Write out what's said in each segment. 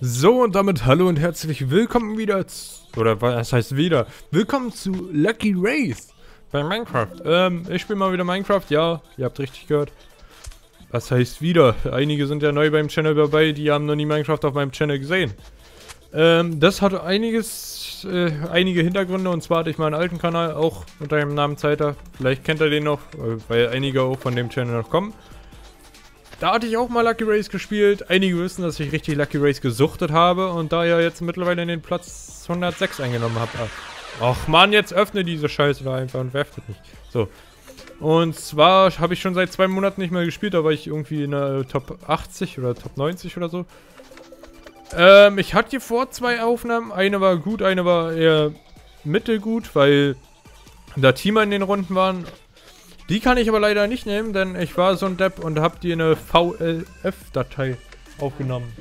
So, und damit hallo und herzlich willkommen wieder, zu, oder was heißt wieder, willkommen zu Lucky Race bei Minecraft. Ähm, ich spiele mal wieder Minecraft, ja, ihr habt richtig gehört. Was heißt wieder? Einige sind ja neu beim Channel dabei, die haben noch nie Minecraft auf meinem Channel gesehen. Ähm, das hat einiges, äh, einige Hintergründe, und zwar hatte ich meinen alten Kanal auch unter dem Namen Zeiter. Vielleicht kennt ihr den noch, äh, weil einige auch von dem Channel noch kommen. Da hatte ich auch mal Lucky Race gespielt. Einige wissen, dass ich richtig Lucky Race gesuchtet habe und da ja jetzt mittlerweile den Platz 106 eingenommen habe. Ach man, jetzt öffne diese Scheiße da einfach und werft nicht. So. Und zwar habe ich schon seit zwei Monaten nicht mehr gespielt, da war ich irgendwie in der Top 80 oder Top 90 oder so. Ähm, ich hatte hier vor zwei Aufnahmen. Eine war gut, eine war eher mittelgut, weil da Teamer in den Runden waren. Die kann ich aber leider nicht nehmen, denn ich war so ein Depp und hab die eine VLF-Datei aufgenommen.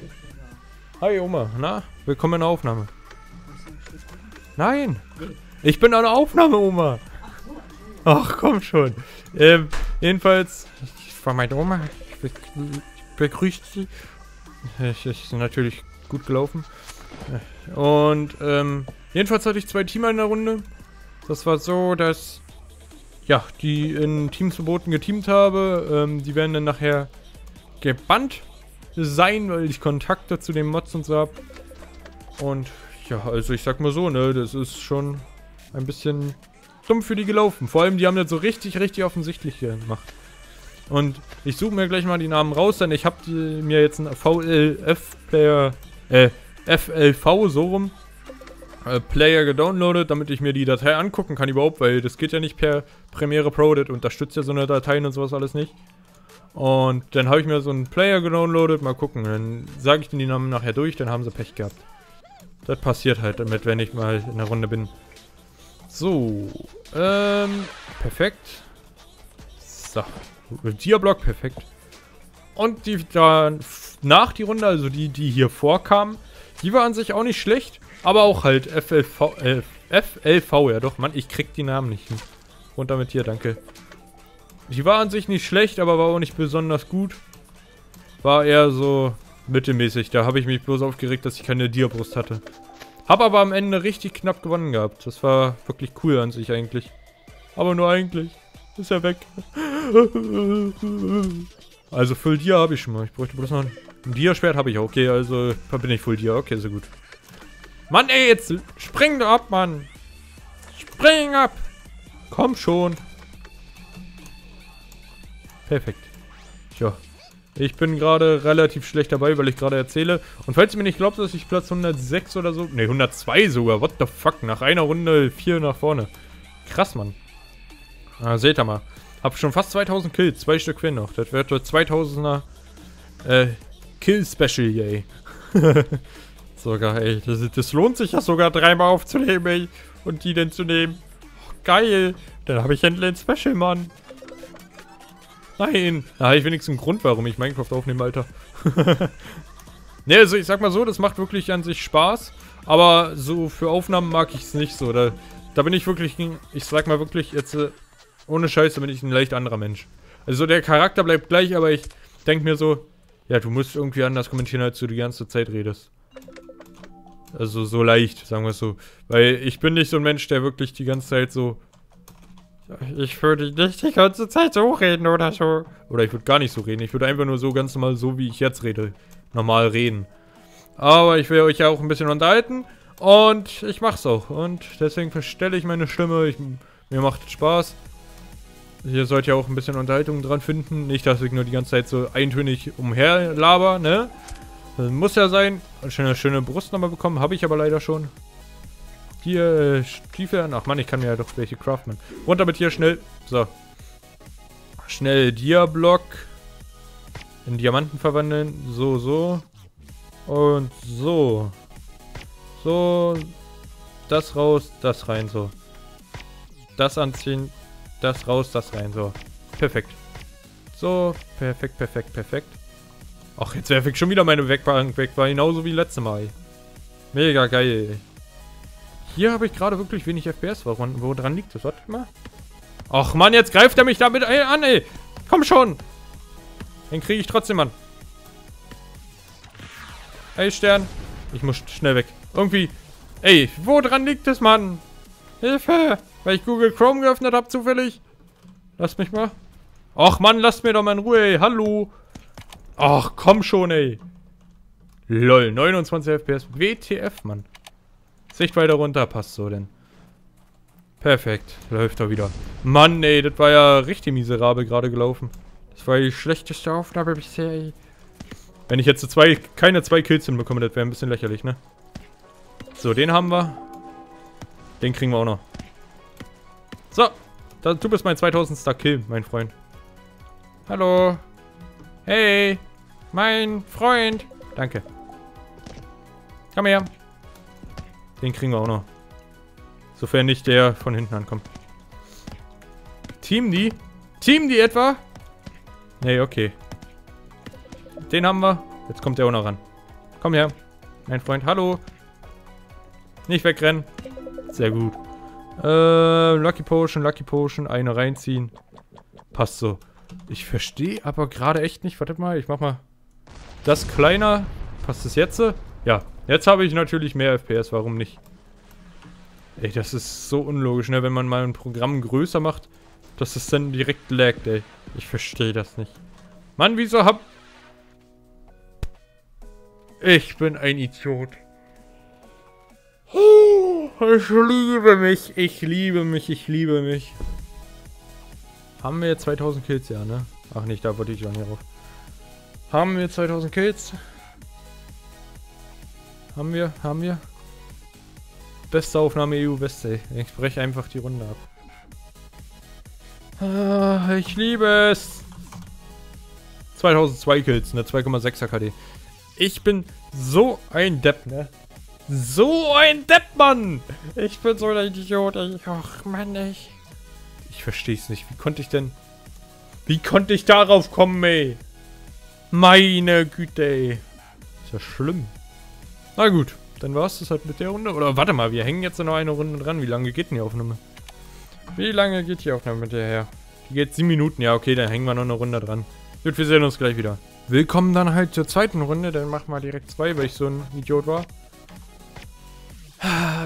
Hi Oma, na? Willkommen in der Aufnahme. Nein! Ich bin eine Aufnahme, Oma! Ach, komm schon. Ähm, jedenfalls, war meine Oma. Ich begrüße sie. Es ist natürlich gut gelaufen. Und, ähm, jedenfalls hatte ich zwei Teamer in der Runde. Das war so, dass ja, die in Teamsverboten geteamt habe. Ähm, die werden dann nachher gebannt sein, weil ich Kontakte zu den Mods und so habe. Und ja, also ich sag mal so, ne, das ist schon ein bisschen dumm für die gelaufen. Vor allem, die haben das so richtig, richtig offensichtlich gemacht. Und ich suche mir gleich mal die Namen raus, denn ich habe mir jetzt einen VLF-Player, äh, FLV so rum äh, Player gedownloadet, damit ich mir die Datei angucken kann überhaupt, weil das geht ja nicht per Premiere Pro, das unterstützt ja so eine Dateien und sowas alles nicht. Und dann habe ich mir so einen Player gedownloadet, mal gucken, dann sage ich den die Namen nachher durch, dann haben sie Pech gehabt. Das passiert halt damit, wenn ich mal in der Runde bin. So, ähm, perfekt. So, Diablock, perfekt. Und die dann nach die Runde, also die, die hier vorkamen, die war an sich auch nicht schlecht. Aber auch halt FLV, äh, FLV, ja doch, Mann, ich krieg die Namen nicht hin. Runter mit hier, danke. Die war an sich nicht schlecht, aber war auch nicht besonders gut. War eher so mittelmäßig. Da habe ich mich bloß aufgeregt, dass ich keine Diabrust hatte. Hab aber am Ende richtig knapp gewonnen gehabt. Das war wirklich cool an sich eigentlich. Aber nur eigentlich. Ist er weg. Also Full Dia habe ich schon mal. Ich bräuchte bloß noch ein, Dia-Schwert habe ich. Okay, also bin ich Full Dia. Okay, so gut. Mann, ey, jetzt spring doch ab, Mann. Spring ab. Komm schon. Perfekt. Tja. Ich bin gerade relativ schlecht dabei, weil ich gerade erzähle. Und falls ihr mir nicht glaubt, dass ich Platz 106 oder so... Ne, 102 sogar. What the fuck? Nach einer Runde vier nach vorne. Krass, Mann. Ah, seht ihr mal. Hab schon fast 2000 Kills. Zwei Stück fehlen noch. Das wird 2000er äh, Kill-Special, yay. Sogar, ey. Das, das, lohnt sich ja sogar dreimal aufzunehmen, ey. Und die denn zu nehmen. Oh, geil. Dann habe ich endlich ein Special, Mann. Nein. Da habe ich wenigstens einen Grund, warum ich Minecraft aufnehme, Alter. ne, also ich sag mal so, das macht wirklich an sich Spaß. Aber so für Aufnahmen mag ich es nicht so. Da, da bin ich wirklich, ich sag mal wirklich, jetzt äh, ohne Scheiße bin ich ein leicht anderer Mensch. Also der Charakter bleibt gleich, aber ich denke mir so, ja, du musst irgendwie anders kommentieren, als du die ganze Zeit redest. Also so leicht, sagen wir es so. Weil ich bin nicht so ein Mensch, der wirklich die ganze Zeit so... Ich würde nicht die ganze Zeit so reden oder so. Oder ich würde gar nicht so reden. Ich würde einfach nur so ganz normal so, wie ich jetzt rede, normal reden. Aber ich will euch ja auch ein bisschen unterhalten. Und ich mach's auch. Und deswegen verstelle ich meine Stimme. Ich, mir macht Spaß. Ihr sollt ja auch ein bisschen Unterhaltung dran finden. Nicht, dass ich nur die ganze Zeit so eintönig umher laber, ne? Muss ja sein. Schon eine schöne Brust nochmal bekommen. Habe ich aber leider schon. Hier, äh, Stiefel. Ach man, ich kann mir ja doch welche craften. Runter mit hier, schnell. So. Schnell Dia-Block. In Diamanten verwandeln. So, so. Und so. So. Das raus, das rein, so. Das anziehen. Das raus, das rein, so. Perfekt. So, perfekt, perfekt, perfekt. Ach, jetzt werfe ich schon wieder meine Wegbank weg. War genauso wie letzte Mal. Mega geil. Hier habe ich gerade wirklich wenig FPS. Woran, woran liegt das? Warte mal. Ach Mann, jetzt greift er mich damit an, ey. Komm schon. Den kriege ich trotzdem an. Ey, Stern. Ich muss schnell weg. Irgendwie. Ey, wo dran liegt es, Mann? Hilfe! Weil ich Google Chrome geöffnet habe, zufällig. Lass mich mal. Ach, Mann, lasst mir doch mal in Ruhe, ey. Hallo. Ach, komm schon, ey. Lol, 29 FPS. WTF, Mann. Sicht weiter runter, passt so denn. Perfekt, läuft er wieder. Mann, ey, das war ja richtig miserabel gerade gelaufen. Das war die schlechteste Aufnahme bisher, ey. Wenn ich jetzt zwei, keine zwei Kills hinbekomme, das wäre ein bisschen lächerlich, ne? So, den haben wir. Den kriegen wir auch noch. So, du bist mein 2000. Kill, mein Freund. Hallo. Hey, mein Freund. Danke. Komm her. Den kriegen wir auch noch. Sofern nicht der von hinten ankommt. Team die? Team die etwa? Nee, okay. Den haben wir. Jetzt kommt der auch noch ran. Komm her. Mein Freund. Hallo. Nicht wegrennen. Sehr gut. Äh, Lucky Potion, Lucky Potion. Eine reinziehen. Passt so. Ich verstehe aber gerade echt nicht. Wartet mal, ich mach mal das kleiner. Passt das jetzt? Ja. Jetzt habe ich natürlich mehr FPS. Warum nicht? Ey, das ist so unlogisch, ne? Wenn man mal ein Programm größer macht, dass es dann direkt laggt, ey. Ich verstehe das nicht. Mann, wieso hab... Ich bin ein Idiot. Ich liebe mich, ich liebe mich, ich liebe mich. Haben wir 2000 Kills, ja, ne? Ach nicht, da wollte ich gar nicht drauf. Haben wir 2000 Kills? Haben wir, haben wir? Beste Aufnahme EU Weste. Ich breche einfach die Runde ab. Ah, ich liebe es. 2002 Kills, ne? 2,6er KD. Ich bin so ein Depp, ne? So ein Depp, Mann! Ich bin so ein Idiot, ey. Ach, Mann, ich... Ich versteh's nicht. Wie konnte ich denn... Wie konnte ich darauf kommen, ey? Meine Güte, ey. Ist ja schlimm. Na gut, dann war's das halt mit der Runde. Oder warte mal, wir hängen jetzt noch eine Runde dran. Wie lange geht denn die Aufnahme? Wie lange geht die Aufnahme mit der her? Die geht sieben Minuten. Ja, okay, dann hängen wir noch eine Runde dran. Gut, wir sehen uns gleich wieder. Willkommen dann halt zur zweiten Runde. Dann machen wir direkt zwei, weil ich so ein Idiot war.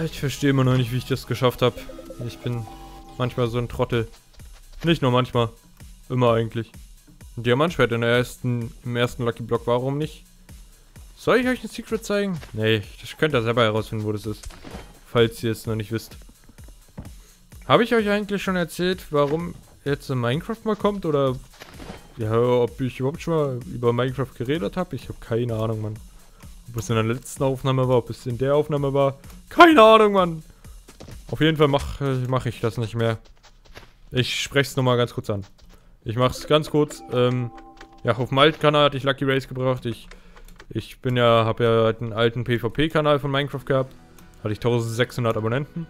Ich verstehe immer noch nicht, wie ich das geschafft habe. Ich bin manchmal so ein Trottel. Nicht nur manchmal. Immer eigentlich. Ein Diamantschwert in der ersten, im ersten Lucky Block. Warum nicht? Soll ich euch ein Secret zeigen? Nee, ich könnte ja selber herausfinden, wo das ist. Falls ihr es noch nicht wisst. Habe ich euch eigentlich schon erzählt, warum jetzt in Minecraft mal kommt? Oder ja, ob ich überhaupt schon mal über Minecraft geredet habe? Ich habe keine Ahnung, Mann. Ob es in der letzten Aufnahme war, ob es in der Aufnahme war. Keine Ahnung, Mann. Auf jeden Fall mache mach ich das nicht mehr. Ich spreche es nochmal ganz kurz an. Ich mache es ganz kurz. Ähm, ja, auf dem alten Kanal hatte ich Lucky Race gebracht. Ich, ich bin ja, habe ja halt einen alten PvP-Kanal von Minecraft gehabt. Hatte ich 1600 Abonnenten.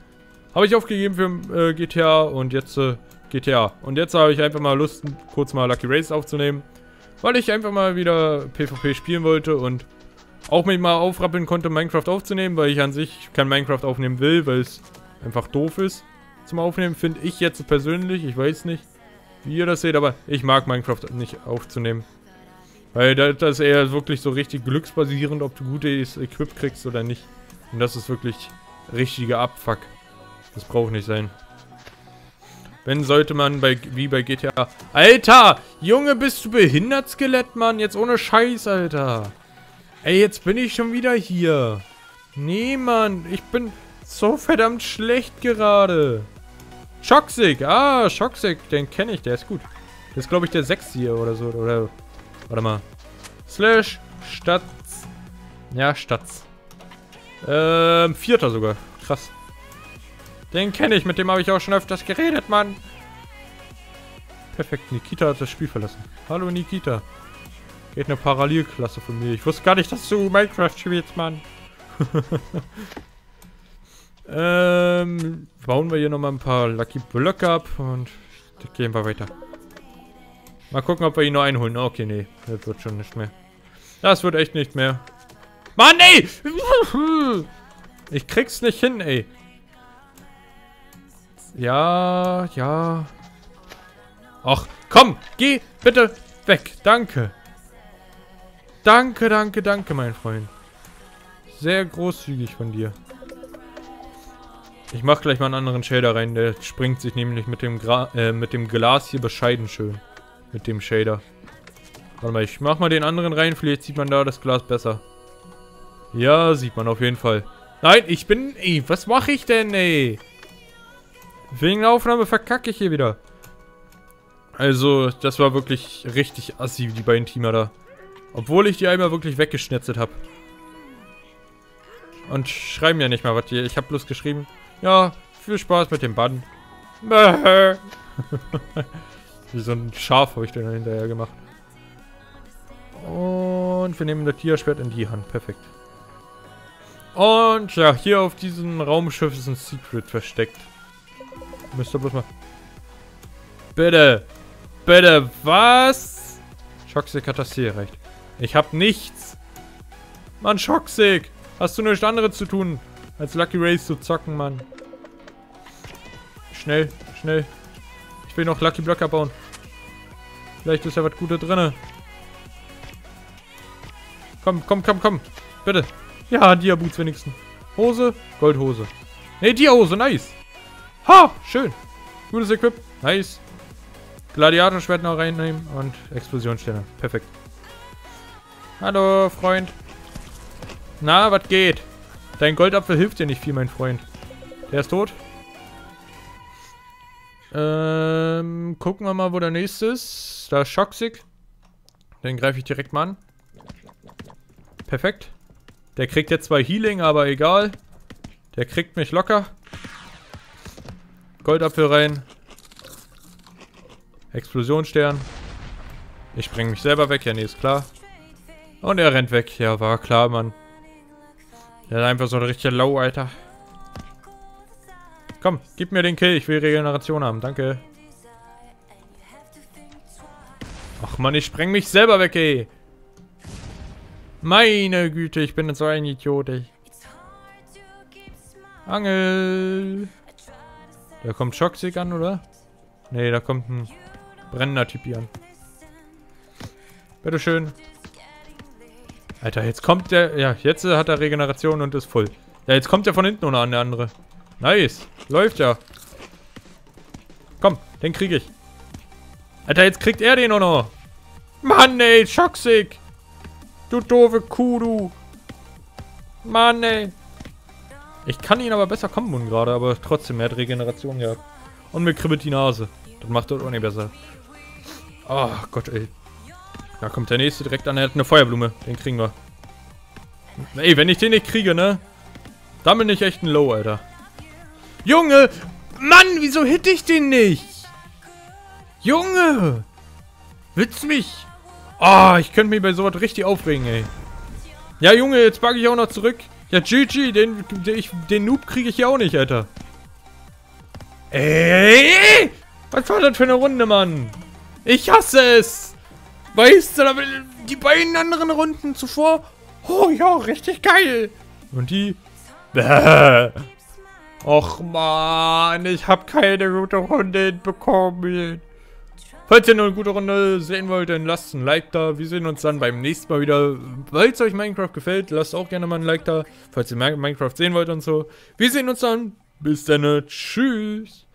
Habe ich aufgegeben für äh, GTA und jetzt äh, GTA. Und jetzt habe ich einfach mal Lust, kurz mal Lucky Race aufzunehmen. Weil ich einfach mal wieder PvP spielen wollte und auch mich mal aufrappeln konnte, Minecraft aufzunehmen, weil ich an sich kein Minecraft aufnehmen will, weil es einfach doof ist zum Aufnehmen, finde ich jetzt persönlich. Ich weiß nicht, wie ihr das seht, aber ich mag Minecraft nicht aufzunehmen. Weil das ist eher wirklich so richtig glücksbasierend, ob du gutes Equip kriegst oder nicht. Und das ist wirklich richtiger Abfuck. Das braucht nicht sein. Wenn sollte man bei wie bei GTA... Alter! Junge, bist du behindert, Skelett, Mann? Jetzt ohne Scheiß, Alter. Ey, jetzt bin ich schon wieder hier. Nee, Mann. Ich bin so verdammt schlecht gerade. Schocksig. Ah, Schocksig. Den kenne ich. Der ist gut. Das ist, glaube ich, der 6 hier oder so. Oder... Warte mal. Slash Stadt... Ja, Stadt. Ähm, Vierter sogar. Krass. Den kenne ich. Mit dem habe ich auch schon öfters geredet, Mann. Perfekt. Nikita hat das Spiel verlassen. Hallo, Nikita. Geht eine Parallelklasse von mir. Ich wusste gar nicht, dass du Minecraft spielst, Mann. ähm, bauen wir hier nochmal ein paar Lucky Blöcke ab und gehen wir weiter. Mal gucken, ob wir ihn noch einholen. Okay, nee. Das wird schon nicht mehr. Das wird echt nicht mehr. Mann, ey! Ich krieg's nicht hin, ey. Ja, ja. Ach, komm, geh bitte weg. Danke. Danke, danke, danke, mein Freund. Sehr großzügig von dir. Ich mach gleich mal einen anderen Shader rein. Der springt sich nämlich mit dem, Gra äh, mit dem Glas hier bescheiden schön. Mit dem Shader. Warte mal, ich mach mal den anderen rein. Vielleicht sieht man da das Glas besser. Ja, sieht man auf jeden Fall. Nein, ich bin... Ey, was mache ich denn, ey? Wegen der Aufnahme verkacke ich hier wieder. Also, das war wirklich richtig assi, die beiden Teamer da. Obwohl ich die einmal wirklich weggeschnetzelt habe. Und schreiben ja nicht mal was hier. Ich habe bloß geschrieben, ja, viel Spaß mit dem Bann. Wie so ein Schaf habe ich den hinterher gemacht. Und wir nehmen das Tierschwert in die Hand. Perfekt. Und ja, hier auf diesem Raumschiff ist ein Secret versteckt. Müsst ihr bloß mal... Bitte! Bitte, was? Schocksig hat das hier erreicht. Ich hab nichts. Mann, Schocksig! Hast du nichts anderes zu tun, als Lucky Race zu zocken, Mann? Schnell, schnell. Ich will noch Lucky Blocker bauen. Vielleicht ist ja was Gutes drin. Komm, komm, komm, komm. Bitte. Ja, Dia-Boots wenigstens. Hose, Goldhose. Ne, Dia-Hose, nice. Ha, schön. Gutes Equip, nice. Gladiatorschwert noch reinnehmen und Explosionssterne. Perfekt. Hallo, Freund. Na, was geht? Dein Goldapfel hilft dir nicht viel, mein Freund. Der ist tot. Ähm, gucken wir mal, wo der nächste ist. Da ist Schocksig. Den greife ich direkt mal an. Perfekt. Der kriegt jetzt zwei Healing, aber egal. Der kriegt mich locker. Goldapfel rein. Explosionsstern. Ich spreng mich selber weg. Ja, nee, ist klar. Und er rennt weg. Ja, war klar, Mann. Der ist einfach so ein richtiger Low, Alter. Komm, gib mir den Kill. Ich will Regeneration haben. Danke. Ach man, ich spreng mich selber weg, ey. Meine Güte, ich bin so ein Idiot, ey. Angel. Da kommt Schocksig an, oder? Nee, da kommt ein brennender Typi an. Bitteschön. Alter, jetzt kommt der... Ja, jetzt hat er Regeneration und ist voll. Ja, jetzt kommt er von hinten oder an, der andere. Nice. Läuft ja. Komm, den kriege ich. Alter, jetzt kriegt er den auch noch. Mann, ey, Schocksig. Du doofe Kuh, du. Mann, ey. Ich kann ihn aber besser kombon gerade, aber trotzdem, er hat Regeneration gehabt. Und mir kribbelt die Nase. Das macht das auch nicht besser. Oh Gott, ey. Da kommt der nächste direkt an. Er hat eine Feuerblume. Den kriegen wir. Ey, wenn ich den nicht kriege, ne? Dann bin ich echt ein Low, Alter. Junge! Mann, wieso hit ich den nicht? Junge! Willst mich? Ah, oh, ich könnte mich bei sowas richtig aufregen, ey. Ja, Junge, jetzt bugge ich auch noch zurück. Ja, GG, den, den, ich, den Noob kriege ich ja auch nicht, Alter. Ey! Was war das für eine Runde, Mann? Ich hasse es! Weißt du, die beiden anderen Runden zuvor? Oh ja, richtig geil! Und die? Bäh. Och man, ich habe keine gute Runde bekommen. Falls ihr eine gute Runde sehen wollt, dann lasst ein Like da. Wir sehen uns dann beim nächsten Mal wieder. Falls euch Minecraft gefällt, lasst auch gerne mal ein Like da. Falls ihr Minecraft sehen wollt und so. Wir sehen uns dann. Bis dann. Tschüss.